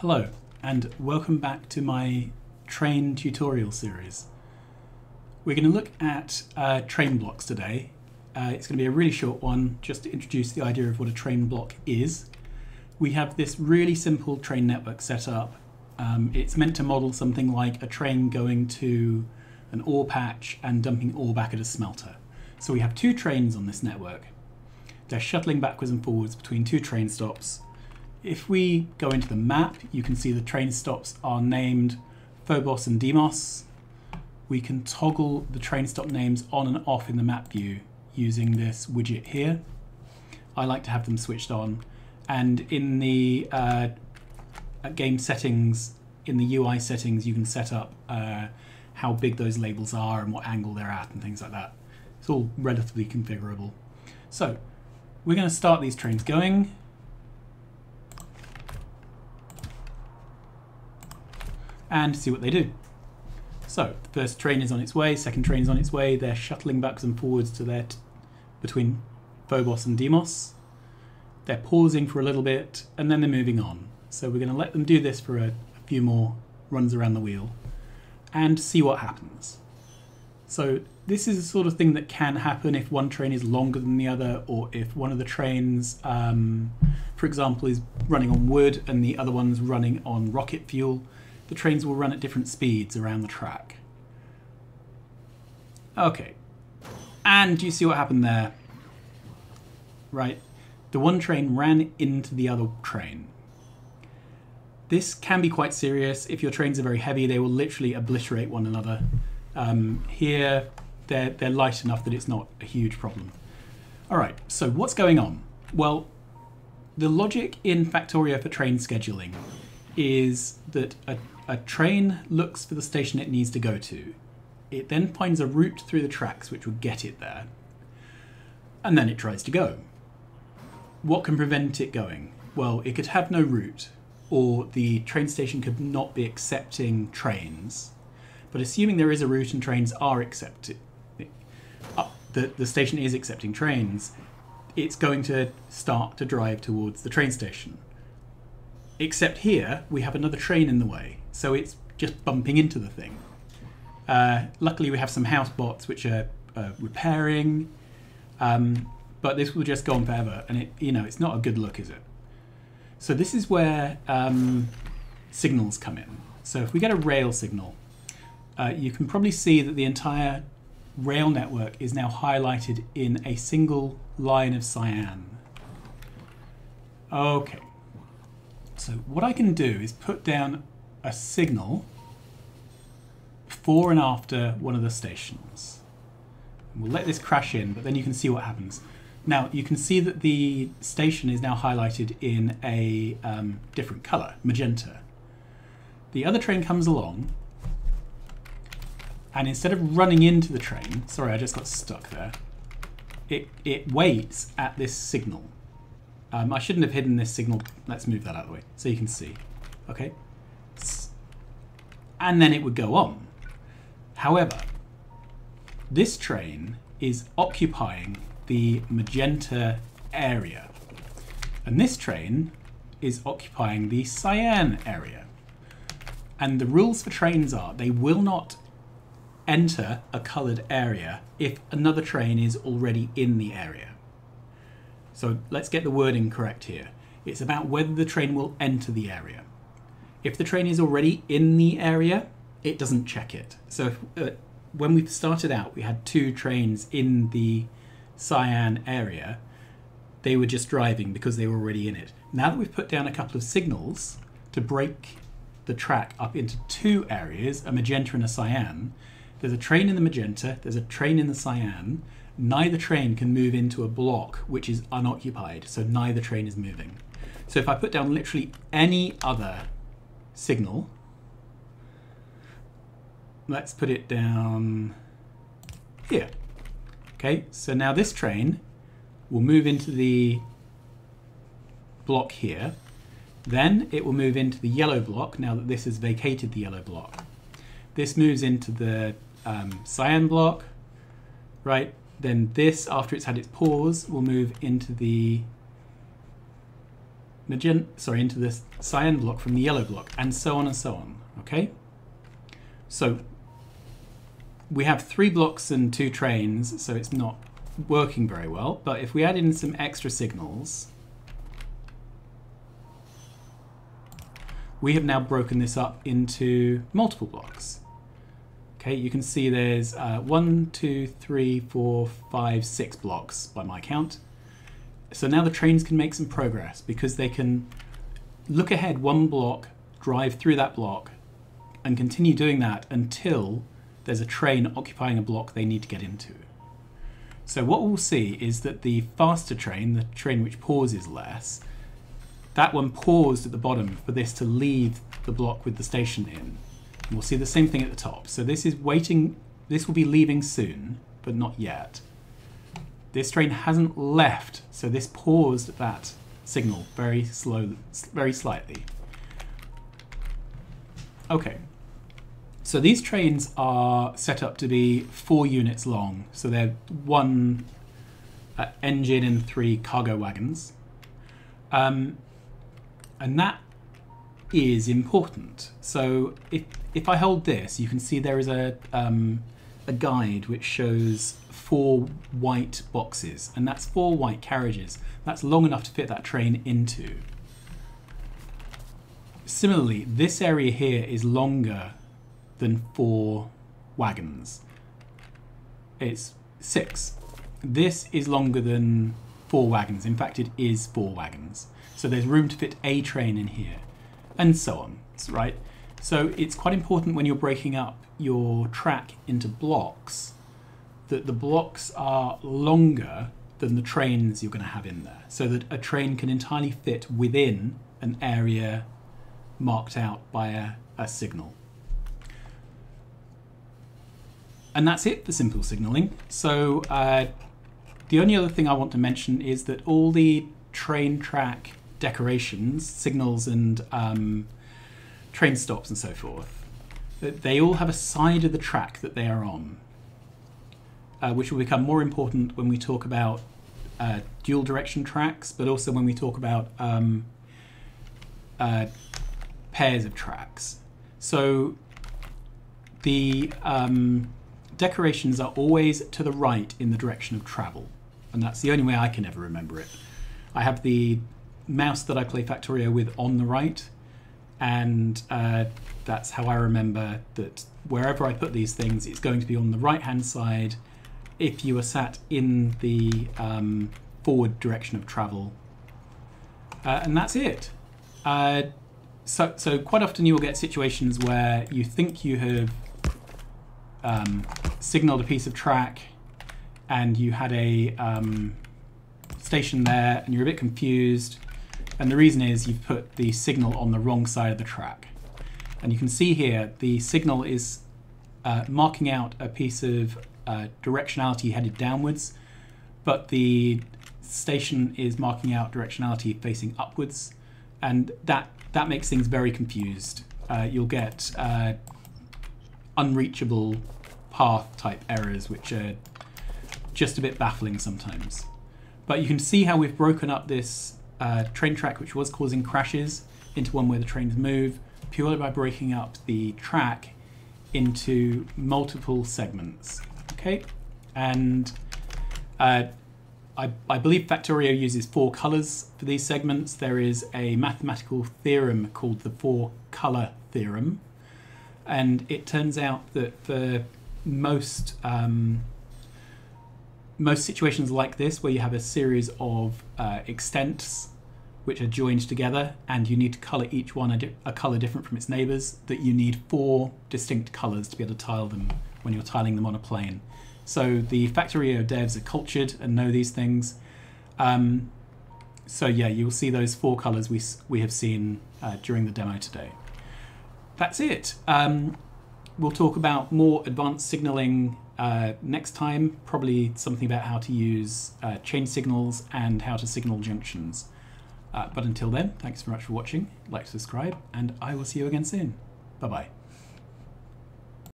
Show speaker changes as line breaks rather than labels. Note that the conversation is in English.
Hello, and welcome back to my train tutorial series. We're going to look at uh, train blocks today. Uh, it's going to be a really short one, just to introduce the idea of what a train block is. We have this really simple train network set up. Um, it's meant to model something like a train going to an ore patch and dumping ore back at a smelter. So we have two trains on this network. They're shuttling backwards and forwards between two train stops if we go into the map, you can see the train stops are named Phobos and Deimos. We can toggle the train stop names on and off in the map view using this widget here. I like to have them switched on. And in the uh, game settings, in the UI settings, you can set up uh, how big those labels are and what angle they're at and things like that. It's all relatively configurable. So we're going to start these trains going. And see what they do. So the first train is on its way, second train is on its way. They're shuttling backwards and forwards to their between Phobos and Deimos. They're pausing for a little bit and then they're moving on. So we're going to let them do this for a, a few more runs around the wheel and see what happens. So this is the sort of thing that can happen if one train is longer than the other or if one of the trains, um, for example, is running on wood and the other one's running on rocket fuel the trains will run at different speeds around the track. Okay. And do you see what happened there? Right. The one train ran into the other train. This can be quite serious. If your trains are very heavy, they will literally obliterate one another. Um, here, they're, they're light enough that it's not a huge problem. All right, so what's going on? Well, the logic in Factorio for train scheduling is that a a train looks for the station it needs to go to. It then finds a route through the tracks which would get it there. And then it tries to go. What can prevent it going? Well, it could have no route, or the train station could not be accepting trains. But assuming there is a route and trains are accepted, uh, the, the station is accepting trains, it's going to start to drive towards the train station. Except here, we have another train in the way so it's just bumping into the thing. Uh, luckily, we have some house bots which are uh, repairing, um, but this will just go on forever, and it you know it's not a good look, is it? So this is where um, signals come in. So if we get a rail signal, uh, you can probably see that the entire rail network is now highlighted in a single line of cyan. Okay. So what I can do is put down a signal before and after one of the stations. We'll let this crash in, but then you can see what happens. Now, you can see that the station is now highlighted in a um, different color, magenta. The other train comes along, and instead of running into the train, sorry, I just got stuck there, it, it waits at this signal. Um, I shouldn't have hidden this signal. Let's move that out of the way so you can see. Okay, and then it would go on. However, this train is occupying the magenta area, and this train is occupying the cyan area. And the rules for trains are they will not enter a coloured area if another train is already in the area. So let's get the wording correct here. It's about whether the train will enter the area. If the train is already in the area, it doesn't check it. So if, uh, when we started out, we had two trains in the cyan area. They were just driving because they were already in it. Now that we've put down a couple of signals to break the track up into two areas, a magenta and a cyan, there's a train in the magenta, there's a train in the cyan. Neither train can move into a block which is unoccupied, so neither train is moving. So if I put down literally any other signal. Let's put it down here. Okay, so now this train will move into the block here. Then it will move into the yellow block now that this has vacated the yellow block. This moves into the um, cyan block, right? Then this, after it's had its pause, will move into the magenta, sorry, into the cyan block from the yellow block, and so on and so on. Okay. So we have three blocks and two trains, so it's not working very well. But if we add in some extra signals, we have now broken this up into multiple blocks. Okay, you can see there's uh, one, two, three, four, five, six blocks by my count. So now the trains can make some progress because they can look ahead one block, drive through that block, and continue doing that until there's a train occupying a block they need to get into. So what we'll see is that the faster train, the train which pauses less, that one paused at the bottom for this to leave the block with the station in. And we'll see the same thing at the top. So this is waiting, this will be leaving soon, but not yet. This train hasn't left, so this paused that signal very slowly, very slightly. Okay, so these trains are set up to be four units long. So they're one uh, engine and three cargo wagons. Um, and that is important. So if, if I hold this, you can see there is a, um, a guide which shows four white boxes, and that's four white carriages. That's long enough to fit that train into. Similarly, this area here is longer than four wagons. It's six. This is longer than four wagons. In fact, it is four wagons. So there's room to fit a train in here, and so on, right? So it's quite important when you're breaking up your track into blocks that the blocks are longer than the trains you're going to have in there, so that a train can entirely fit within an area marked out by a, a signal. And that's it for simple signaling. So uh, the only other thing I want to mention is that all the train track decorations, signals and um, train stops and so forth, they all have a side of the track that they are on, uh, which will become more important when we talk about uh, dual direction tracks, but also when we talk about um, uh, pairs of tracks. So the um, decorations are always to the right in the direction of travel, and that's the only way I can ever remember it. I have the mouse that I play Factorio with on the right, and uh, that's how I remember that wherever I put these things, it's going to be on the right hand side if you are sat in the um, forward direction of travel. Uh, and that's it. Uh, so, so quite often you will get situations where you think you have um, signaled a piece of track and you had a um, station there and you're a bit confused and the reason is you've put the signal on the wrong side of the track and you can see here the signal is uh, marking out a piece of uh, directionality headed downwards but the station is marking out directionality facing upwards and that that makes things very confused uh, you'll get uh, unreachable path type errors, which are just a bit baffling sometimes. But you can see how we've broken up this uh, train track, which was causing crashes, into one where the trains move, purely by breaking up the track into multiple segments. Okay, and uh, I, I, believe Factorio uses four colors for these segments. There is a mathematical theorem called the four color theorem, and it turns out that for most um, most situations like this, where you have a series of uh, extents which are joined together, and you need to color each one a, a color different from its neighbors, that you need four distinct colors to be able to tile them when you're tiling them on a plane. So the Factorio devs are cultured and know these things. Um, so yeah, you'll see those four colors we we have seen uh, during the demo today. That's it. Um, we'll talk about more advanced signaling uh, next time, probably something about how to use uh, chain signals and how to signal junctions. Uh, but until then, thanks very much for watching, like, subscribe, and I will see you again soon. Bye bye.